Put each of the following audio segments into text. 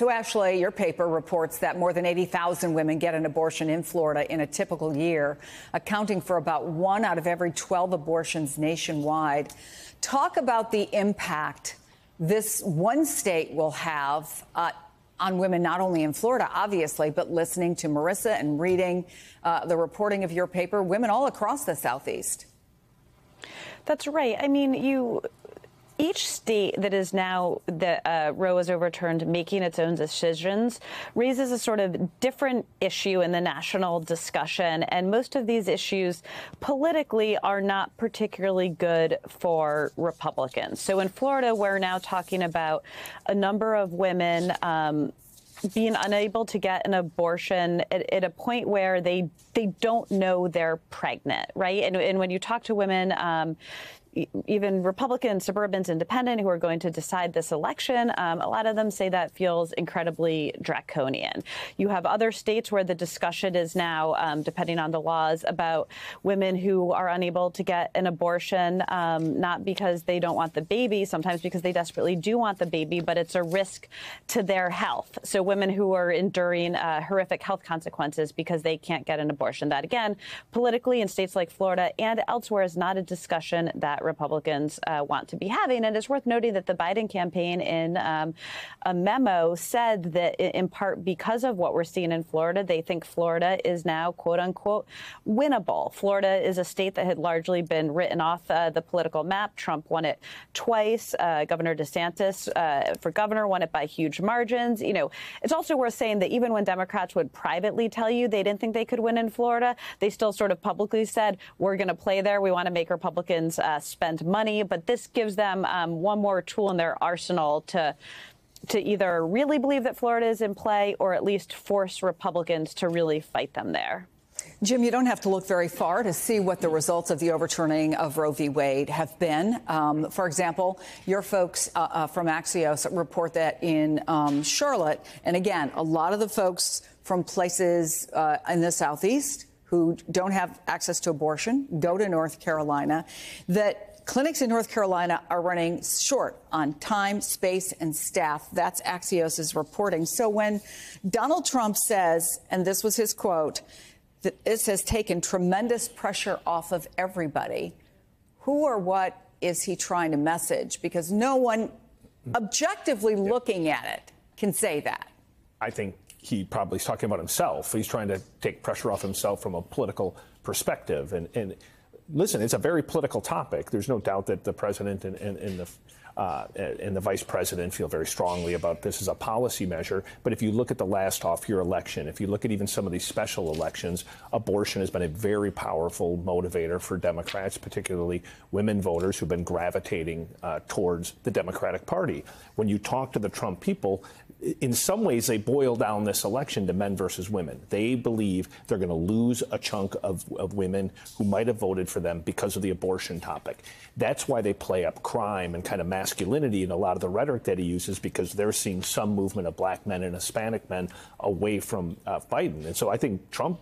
So, Ashley, your paper reports that more than 80,000 women get an abortion in Florida in a typical year, accounting for about one out of every 12 abortions nationwide. Talk about the impact this one state will have. Uh, on women, not only in Florida, obviously, but listening to Marissa and reading uh, the reporting of your paper, women all across the Southeast. That's right. I mean, you each state that is now that uh, Roe is overturned making its own decisions raises a sort of different issue in the national discussion, and most of these issues politically are not particularly good for Republicans. So in Florida, we're now talking about a number of women. Um, being unable to get an abortion at, at, a point where they they don't know they're pregnant, right? And, and when you talk to women, um, even Republican suburbans, independent who are going to decide this election, um, a lot of them say that feels incredibly draconian. You have other states where the discussion is now, um, depending on the laws, about women who are unable to get an abortion, um, not because they don't want the baby, sometimes because they desperately do want the baby, but it's a risk to their health. So women who are enduring uh, horrific health consequences because they can't get an abortion. That, again, politically in states like Florida and elsewhere is not a discussion that that Republicans uh, want to be having. And it's worth noting that the Biden campaign, in um, a memo, said that in part because of what we're seeing in Florida, they think Florida is now, quote unquote, winnable. Florida is a state that had largely been written off uh, the political map. Trump won it twice. Uh, governor DeSantis uh, for governor won it by huge margins. You know, it's also worth saying that even when Democrats would privately tell you they didn't think they could win in Florida, they still sort of publicly said, we're going to play there. We want to make Republicans uh, spend money, but this gives them um, one more tool in their arsenal to to either really believe that Florida is in play or at least force Republicans to really fight them there. Jim, you don't have to look very far to see what the results of the overturning of Roe v. Wade have been. Um, for example, your folks uh, uh, from Axios report that in um, Charlotte, and again, a lot of the folks from places uh, in the Southeast who don't have access to abortion go to North Carolina, that clinics in North Carolina are running short on time, space, and staff. That's Axios' is reporting. So when Donald Trump says, and this was his quote, that this has taken tremendous pressure off of everybody, who or what is he trying to message? Because no one objectively looking at it can say that. I think he probably is talking about himself. He's trying to take pressure off himself from a political perspective. And, and listen, it's a very political topic. There's no doubt that the president and, and, and the uh, and the vice president feel very strongly about this as a policy measure. But if you look at the last off year election, if you look at even some of these special elections, abortion has been a very powerful motivator for Democrats, particularly women voters who've been gravitating uh, towards the Democratic Party. When you talk to the Trump people, in some ways, they boil down this election to men versus women. They believe they're going to lose a chunk of, of women who might have voted for them because of the abortion topic. That's why they play up crime and kind of masculinity in a lot of the rhetoric that he uses because they're seeing some movement of black men and Hispanic men away from uh, Biden. And so I think Trump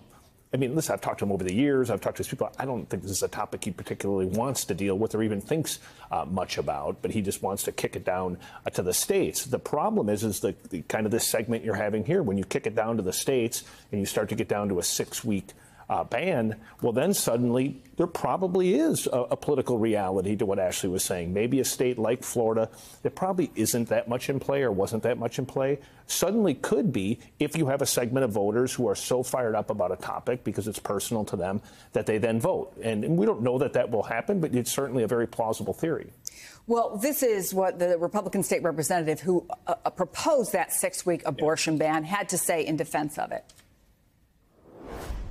I mean, listen, I've talked to him over the years. I've talked to his people. I don't think this is a topic he particularly wants to deal with or even thinks uh, much about, but he just wants to kick it down uh, to the states. The problem is, is the, the, kind of this segment you're having here. When you kick it down to the states and you start to get down to a six week uh, ban, well, then suddenly there probably is a, a, political reality to what Ashley was saying. Maybe a state like Florida that probably isn't that much in play or wasn't that much in play suddenly could be if you have a segment of voters who are so fired up about a topic because it's personal to them that they then vote. And, and we don't know that that will happen, but it's certainly a very plausible theory. Well, this is what the Republican state representative who uh, uh proposed that six week abortion yeah. ban had to say in defense of it.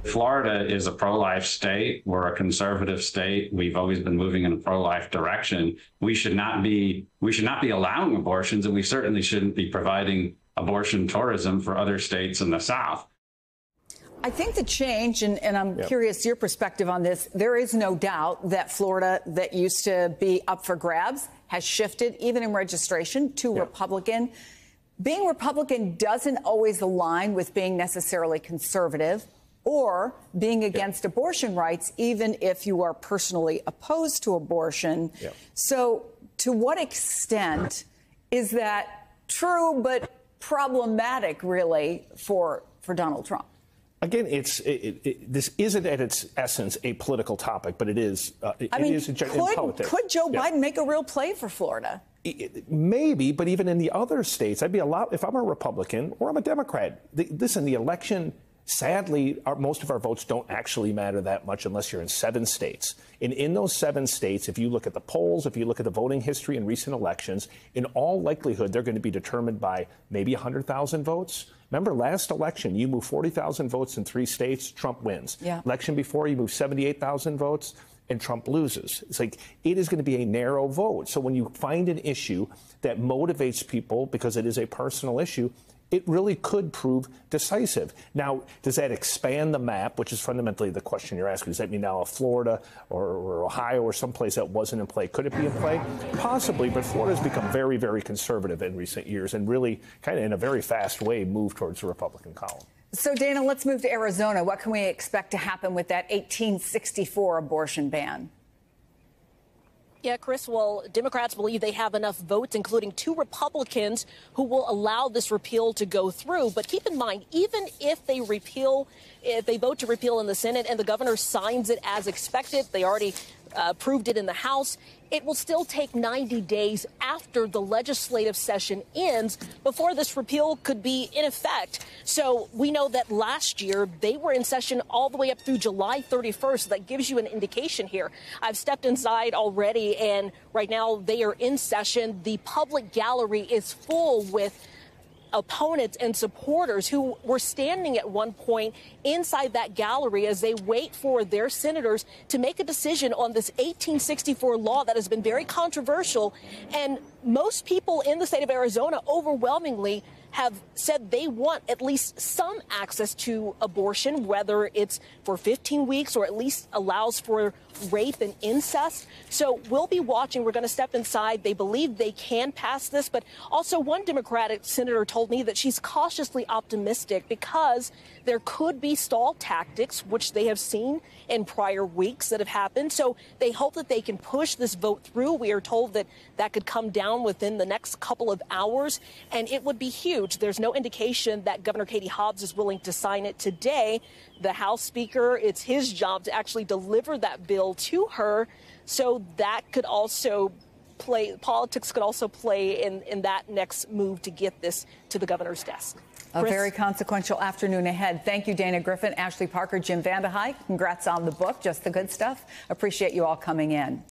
Florida is a pro life state. We're a conservative state. We've always been moving in a pro life direction. We should not be we should not be allowing abortions, and we certainly shouldn't be providing abortion tourism for other states in the South. I think the change, and, and I'm yep. curious your perspective on this, there is no doubt that Florida, that used to be up for grabs, has shifted, even in registration, to yep. Republican. Being Republican doesn't always align with being necessarily conservative or being against yeah. abortion rights, even if you are personally opposed to abortion. So, to what extent is that true, but problematic, really, for for Donald Trump? Again, it's it, it, this isn't at its essence a political topic, but it is. Uh, I mean, could, could Joe yeah. Biden make a real play for Florida? Maybe, but even in the other states, I'd be a lot. If I'm a Republican or I'm a Democrat, the, listen, the election. Sadly, our, most of our votes don't actually matter that much unless you're in seven states. And in those seven states, if you look at the polls, if you look at the voting history in recent elections, in all likelihood, they're going to be determined by maybe 100,000 votes. Remember, last election, you moved 40,000 votes in three states, Trump wins. Yeah. Election before, you moved 78,000 votes and Trump loses. It's like it is going to be a narrow vote. So when you find an issue that motivates people because it is a personal issue, it really could prove decisive. Now, does that expand the map, which is fundamentally the question you're asking? Does that mean now Florida or, or Ohio or someplace that wasn't in play? Could it be in play? Possibly, but Florida's become very, very conservative in recent years and really kind of in a very fast way moved towards the Republican column. So, Dana, let's move to Arizona. What can we expect to happen with that 1864 abortion ban? Yeah, Chris, well, Democrats believe they have enough votes, including two Republicans, who will allow this repeal to go through. But keep in mind, even if they repeal, if they vote to repeal in the Senate and the governor signs it as expected, they already uh, approved it in the House, it will still take 90 days after the legislative session ends before this repeal could be in effect. So we know that last year they were in session all the way up through July 31st. So that gives you an indication here. I've stepped inside already, and right now they are in session. The public gallery is full with opponents and supporters who were standing at one point inside that gallery as they wait for their senators to make a decision on this 1864 law that has been very controversial. And most people in the state of Arizona overwhelmingly have said they want at least some access to abortion, whether it's for 15 weeks or at least allows for rape and incest. So we'll be watching. We're going to step inside. They believe they can pass this, but also one Democratic senator told me that she's cautiously optimistic because there could be stall tactics, which they have seen in prior weeks that have happened. So they hope that they can push this vote through. We are told that that could come down within the next couple of hours, and it would be huge. There's no indication that Governor Katie Hobbs is willing to sign it today. The House Speaker, it's his job to actually deliver that bill to her. So that could also play, politics could also play in, in that next move to get this to the governor's desk. A Chris? very consequential afternoon ahead. Thank you, Dana Griffin, Ashley Parker, Jim VandeHei. Congrats on the book, Just the Good Stuff. Appreciate you all coming in.